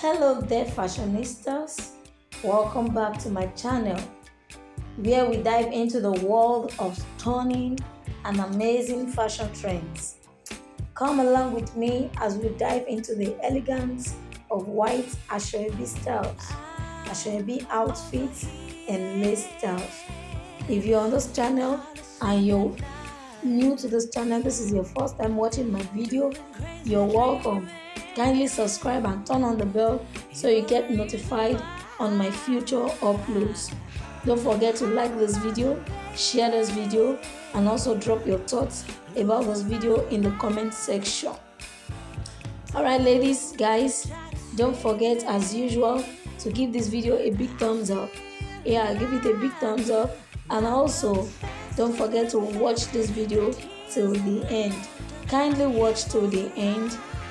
Hello there fashionistas, welcome back to my channel where we dive into the world of stunning and amazing fashion trends. Come along with me as we dive into the elegance of white Asoebi styles, Asoebi outfits and lace styles. If you're on this channel and you're new to this channel, this is your first time watching my video, you're welcome. Kindly subscribe and turn on the bell so you get notified on my future uploads. Don't forget to like this video, share this video, and also drop your thoughts about this video in the comment section. Alright, ladies, guys, don't forget as usual to give this video a big thumbs up. Yeah, give it a big thumbs up, and also don't forget to watch this video till the end. Kindly watch till the end,